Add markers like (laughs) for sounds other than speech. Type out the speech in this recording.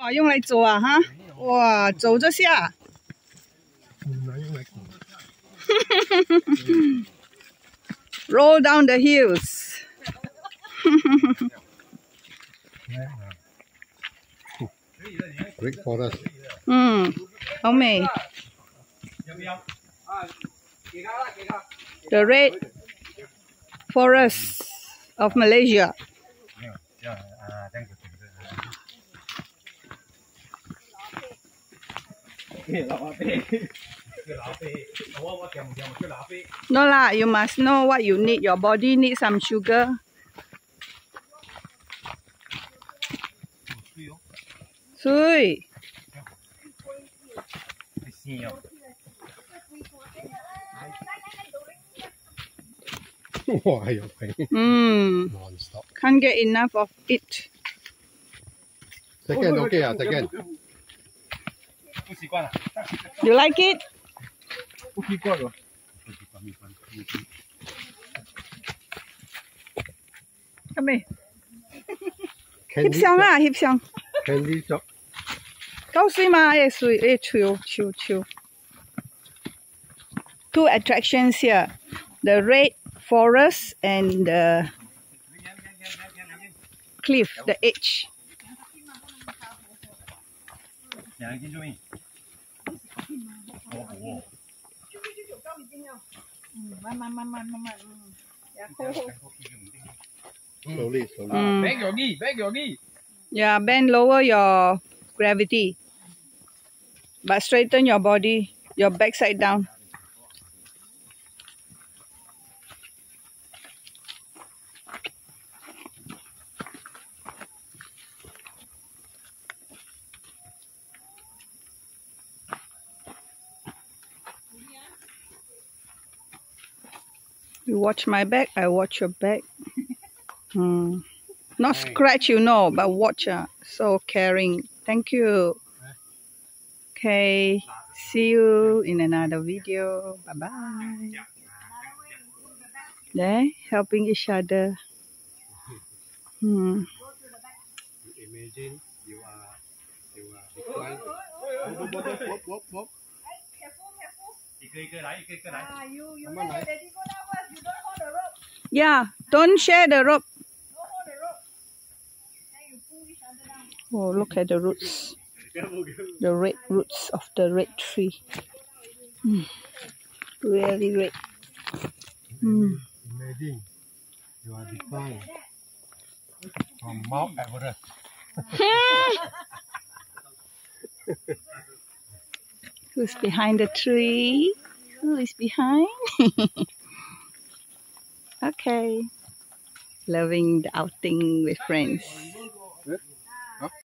哇，用来走啊哈！哇，走着下。Roll (laughs) down the hills. Great forest. 嗯，好美。The red forest of Malaysia. No lah, you must know what you need. Your body needs some sugar. Sui. (laughs) Why mm. Can't get enough of it. Second, okay, ah, second. 不习惯了， You like it? 不习惯了。 Come here. Candy 翕相啊，翕相。 Candy shop。够水嘛？诶水诶潮潮潮。Two attractions here, the red forest and the cliff, the edge. 两斤注意。哦哦。 Slowly, slowly. Mm. Back your knee, back your knee. Yeah, bend lower your gravity, but straighten your body, your backside down. You watch my back, I watch your back. (laughs) Hmm. Not scratch, you know, but watch. Uh, so caring. Thank you. Okay. See you in another video. Bye bye. There, helping each other. Hmm. Imagine you are you are Ah, ah. ah, you, you ah. go. You don't hold the rope. Yeah, don't share the rope. Don't hold the rope. Oh, look at the roots. the red roots of the red tree. Mm. Really red. Mm. You are defined from Mount Everest. (laughs) (laughs) (laughs) Who's behind the tree? Who is behind? (laughs) okay. Loving the outing with friends.